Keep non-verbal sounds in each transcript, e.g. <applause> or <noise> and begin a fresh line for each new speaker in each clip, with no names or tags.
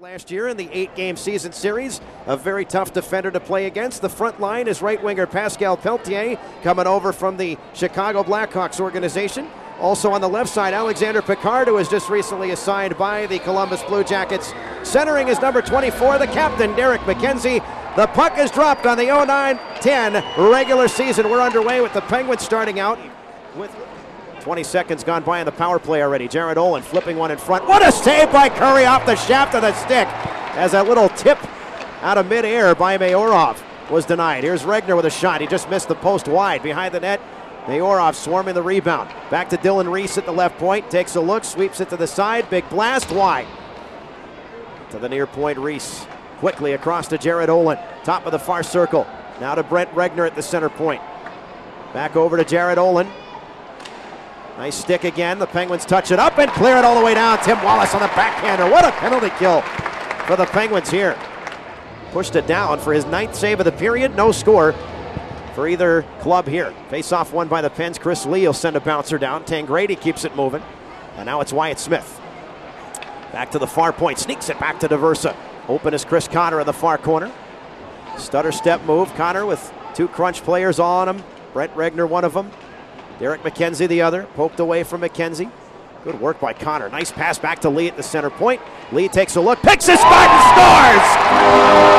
Last year in the eight game season series, a very tough defender to play against. The front line is right winger Pascal Pelletier coming over from the Chicago Blackhawks organization. Also on the left side, Alexander Picard, who was just recently assigned by the Columbus Blue Jackets. Centering is number 24, the captain, Derek MacKenzie. The puck is dropped on the 09 10 regular season. We're underway with the Penguins starting out with 20 seconds gone by on the power play already. Jared Olin flipping one in front. What a save by Curry off the shaft of the stick as that little tip out of midair by Mayorov was denied. Here's Regner with a shot. He just missed the post wide behind the net. Mayorov swarming the rebound. Back to Dylan Reese at the left point. Takes a look, sweeps it to the side. Big blast wide. To the near point, Reese quickly across to Jared Olin. Top of the far circle. Now to Brent Regner at the center point. Back over to Jared Olin. Nice stick again. The Penguins touch it up and clear it all the way down. Tim Wallace on the backhander. What a penalty kill for the Penguins here. Pushed it down for his ninth save of the period. No score for either club here. Face off won by the Pens. Chris Lee will send a bouncer down. Tangradi keeps it moving. And now it's Wyatt Smith. Back to the far point. Sneaks it back to D'Aversa. Open is Chris Conner in the far corner. Stutter step move. Conner with two crunch players on him. Brent Regner, one of them. Derek MacKenzie the other, poked away from MacKenzie. Good work by Conner. Nice pass back to Lee at the center point. Lee takes a look, picks his spot, and scores!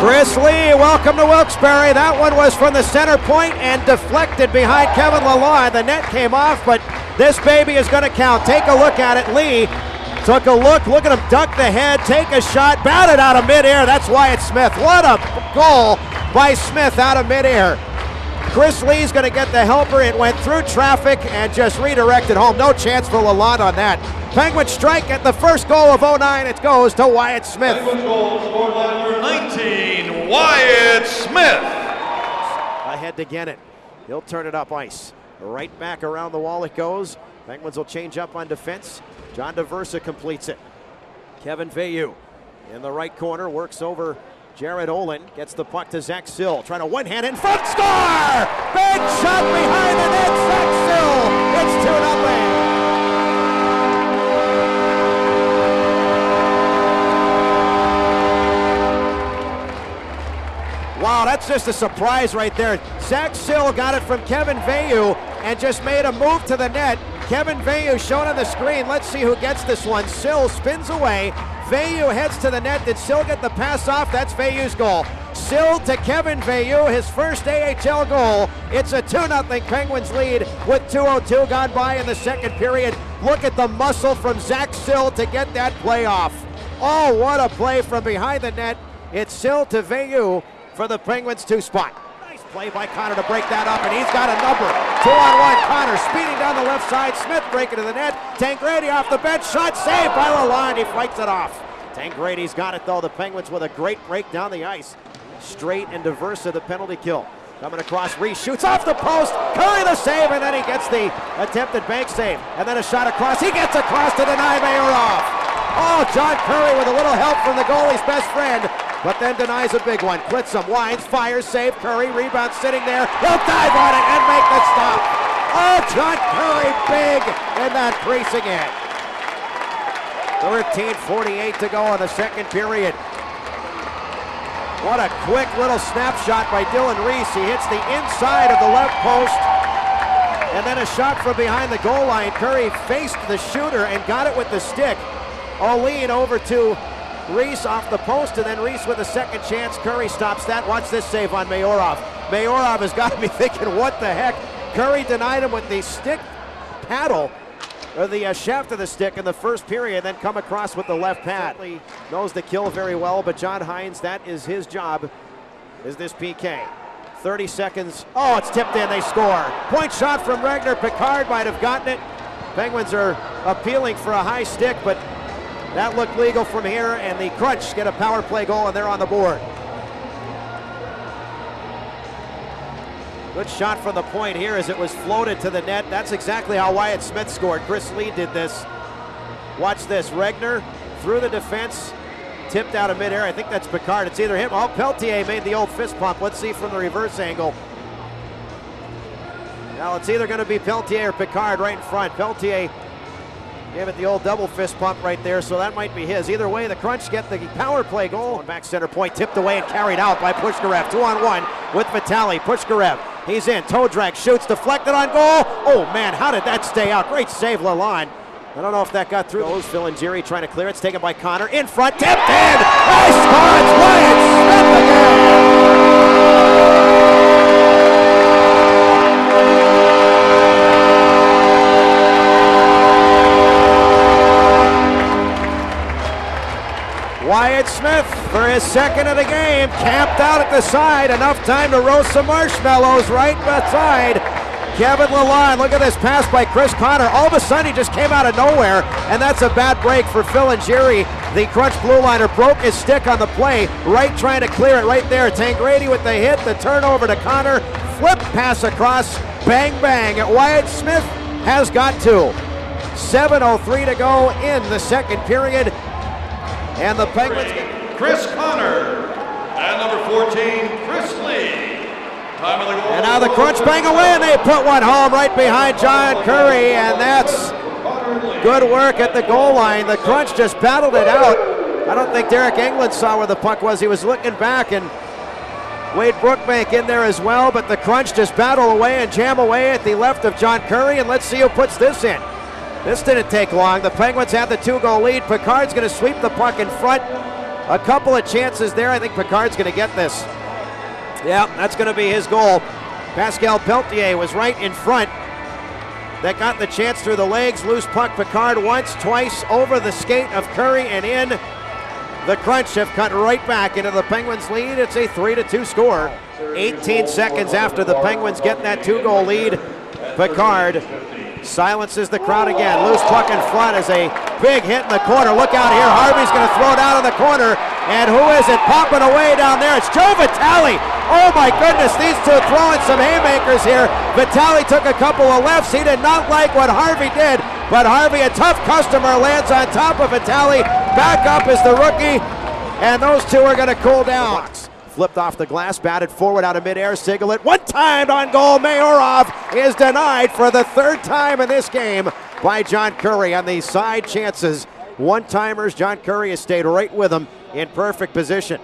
Chris Lee, welcome to Wilkes-Barre. That one was from the center point and deflected behind Kevin Lalonde. The net came off, but this baby is going to count. Take a look at it. Lee took a look. Look at him duck the head, take a shot, batted out of midair. That's Wyatt Smith. What a goal by Smith out of midair. Chris Lee's going to get the helper. It went through traffic and just redirected home. No chance for Lalonde on that. Penguin strike at the first goal of 09. It goes to Wyatt Smith.
Penguin goal scored number 19, Wyatt Smith.
Ahead to get it. He'll turn it up ice. Right back around the wall it goes. Penguins will change up on defense. John D'Aversa completes it. Kevin Veilleux in the right corner works over Jared Olin. Gets the puck to Zach Sill. Trying to one hand in front. Score! Big shot behind the net. Zach Sill. It's 2 0. That's just a surprise right there. Zach Sill got it from Kevin Veilleux and just made a move to the net. Kevin Veilleux shown on the screen. Let's see who gets this one. Sill spins away. Veilleux heads to the net. Did Sill get the pass off? That's Veilleux's goal. Sill to Kevin Veilleux, his first AHL goal. It's a 2 0 Penguins lead with 2.02 gone by in the second period. Look at the muscle from Zach Sill to get that play off. Oh, what a play from behind the net. It's Sill to Veilleux for the Penguins two spot. Nice play by Conner to break that up, and he's got a number. Two on one. Conner speeding down the left side. Smith breaking to the net. Tangradi off the bench. Shot saved by Lalonde. He fights it off. Tangradi's got it though. The Penguins with a great break down the ice. Strait and D'Aversa the penalty kill. Coming across, Reese shoots off the post. Curry the save, and then he gets the attempted bank save. And then a shot across. He gets across to deny Mayorov. Oh, John Curry with a little help from the goalie's best friend but then denies a big one. Clitsome winds, fires, save. Curry rebound sitting there. He'll dive on it and make the stop. Oh, John Curry big in that crease again. 13:48 to go in the second period. What a quick little snapshot by Dylan Reese. He hits the inside of the left post. And then a shot from behind the goal line. Curry faced the shooter and got it with the stick. Olin over to Reese off the post, and then Reese with a second chance. Curry stops that. Watch this save on Mayorov. Mayorov has got <laughs> me thinking, what the heck? Curry denied him with the stick paddle, or the uh, shaft of the stick in the first period, then come across with the left pad. Knows the kill very well, but John Hynes, that is his job, is this PK. 30 seconds. Oh, it's tipped in. They score. Point shot from Regner. Picard might have gotten it. Penguins are appealing for a high stick, but that looked legal from here, and the Crunch get a power play goal, and they're on the board. Good shot from the point here as it was floated to the net. That's exactly how Wyatt Smith scored. Chris Lee did this. Watch this. Regner through the defense, tipped out of midair. I think that's Picard. It's either him. Oh, Pelletier made the old fist pump. Let's see from the reverse angle. Now it's either going to be Pelletier or Picard right in front. Pelletier gave it the old double fist pump right there, so that might be his. Either way, the Crunch get the power play goal. Back center point, tipped away and carried out by Pushkarev. Two on one with Vitali. Pushkarev, he's in. Toe drag, shoots, deflected on goal. Oh man, how did that stay out? Great save, Lalonde. I don't know if that got through. Goes Jerry trying to clear it. It's taken by Conner. In front, tipped in. He scores. Wyatt Smith again. Wyatt Smith for his second of the game, camped out at the side, enough time to roast some marshmallows right beside Kevin Lalonde. Look at this pass by Chris Conner. All of a sudden, he just came out of nowhere, and that's a bad break for Phil and Jerry. The crunch blue liner broke his stick on the play, right trying to clear it right there. Tangradi with the hit, the turnover to Conner, flip pass across, bang bang. Wyatt Smith has got two. 7.03 to go in the second period. And the Penguins.
Chris Conner. And number 14, Chris Lee. Time of the goal.
And now the crunch bang away, and they put one home right behind John Curry, and that's good work at the goal line. The crunch just battled it out. I don't think Derek Engelland saw where the puck was. He was looking back, and Wade Brookbank in there as well, but the crunch just battle away and jam away at the left of John Curry, and let's see who puts this in. This didn't take long. The Penguins have the two goal lead. Picard's going to sweep the puck in front. A couple of chances there. I think Picard's going to get this. Yeah, that's going to be his goal. Pascal Pelletier was right in front. That got the chance through the legs. Loose puck. Picard once, twice over the skate of Curry and in. The Crunch have cut right back into the Penguins' lead. It's a 3 to 2 score. 18 seconds after the Penguins get that two goal lead. Picard silences the crowd again. Loose puck in front is a big hit in the corner. Look out here. Harvey's going to throw it out of the corner. And who is it popping away down there? It's Joe Vitale. Oh my goodness, these two throwing some haymakers here. Vitale took a couple of lefts. He did not like what Harvey did, but Harvey, a tough customer, lands on top of Vitale. Back up is the rookie, and those two are going to cool down. Flipped off the glass, batted forward out of midair. Sigalet, one timed on goal. Mayorov is denied for the third time in this game by John Curry on these side chances. One timers. John Curry has stayed right with him in perfect position.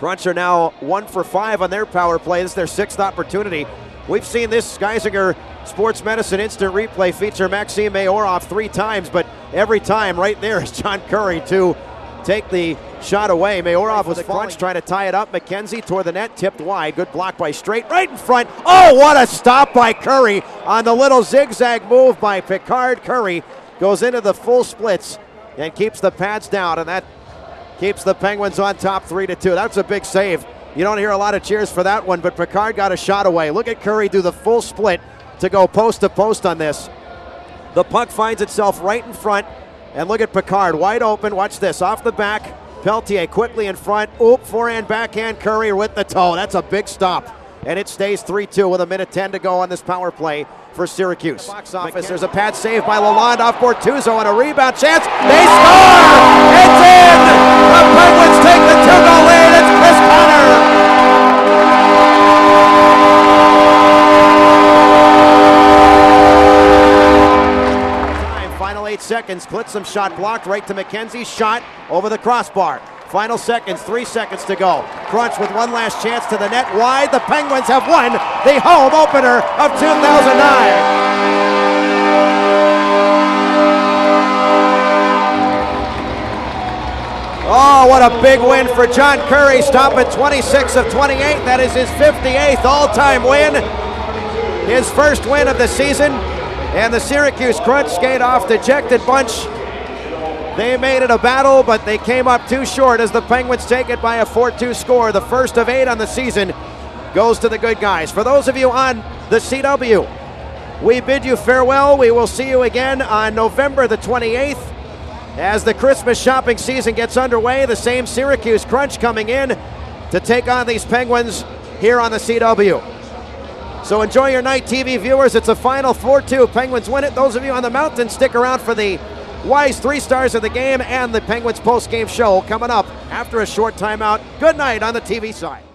Crunch are now one for five on their power play. This is their sixth opportunity. We've seen this Geisinger Sports Medicine Instant Replay feature Maxime Mayorov three times, but every time right there is John Curry to take the shot away. Mayorov was the crunch trying to tie it up. MacKenzie toward the net, tipped wide. Good block by Strait, right in front. Oh, what a stop by Curry on the little zigzag move by Picard. Curry goes into the full splits and keeps the pads down, and that keeps the Penguins on top three to two. That's a big save. You don't hear a lot of cheers for that one, but Picard got a shot away. Look at Curry do the full split to go post to post on this. The puck finds itself right in front, and look at Picard wide open. Watch this off the back. Pelletier quickly in front. Oop, forehand, backhand. Curry with the toe. That's a big stop. And it stays 3 2 with a minute 10 to go on this power play for Syracuse. Box office, there's a pad save by Lalonde off Bortuzzo and a rebound chance. They oh! score! It's in! The Penguins take the two goal lead. It's Chris Conner. Time, final eight seconds. Clitsome shot blocked right to MacKenzie. Shot over the crossbar. Final seconds, three seconds to go. Crunch with one last chance to the net wide. The Penguins have won the home opener of 2009. Oh, what a big win for John Curry, Stop at 26 of 28. That is his 58th all time win. His first win of the season. And the Syracuse Crunch skate off dejected bunch. They made it a battle, but they came up too short as the Penguins take it by a 4 2 score. The first of eight on the season goes to the good guys. For those of you on the CW, we bid you farewell. We will see you again on November the 28th as the Christmas shopping season gets underway. The same Syracuse Crunch coming in to take on these Penguins here on the CW. So enjoy your night, TV viewers. It's a final 4 2. Penguins win it. Those of you on the mountain, stick around for the Wise three stars of the game and the Penguins post game show coming up after a short timeout. Good night on the TV side.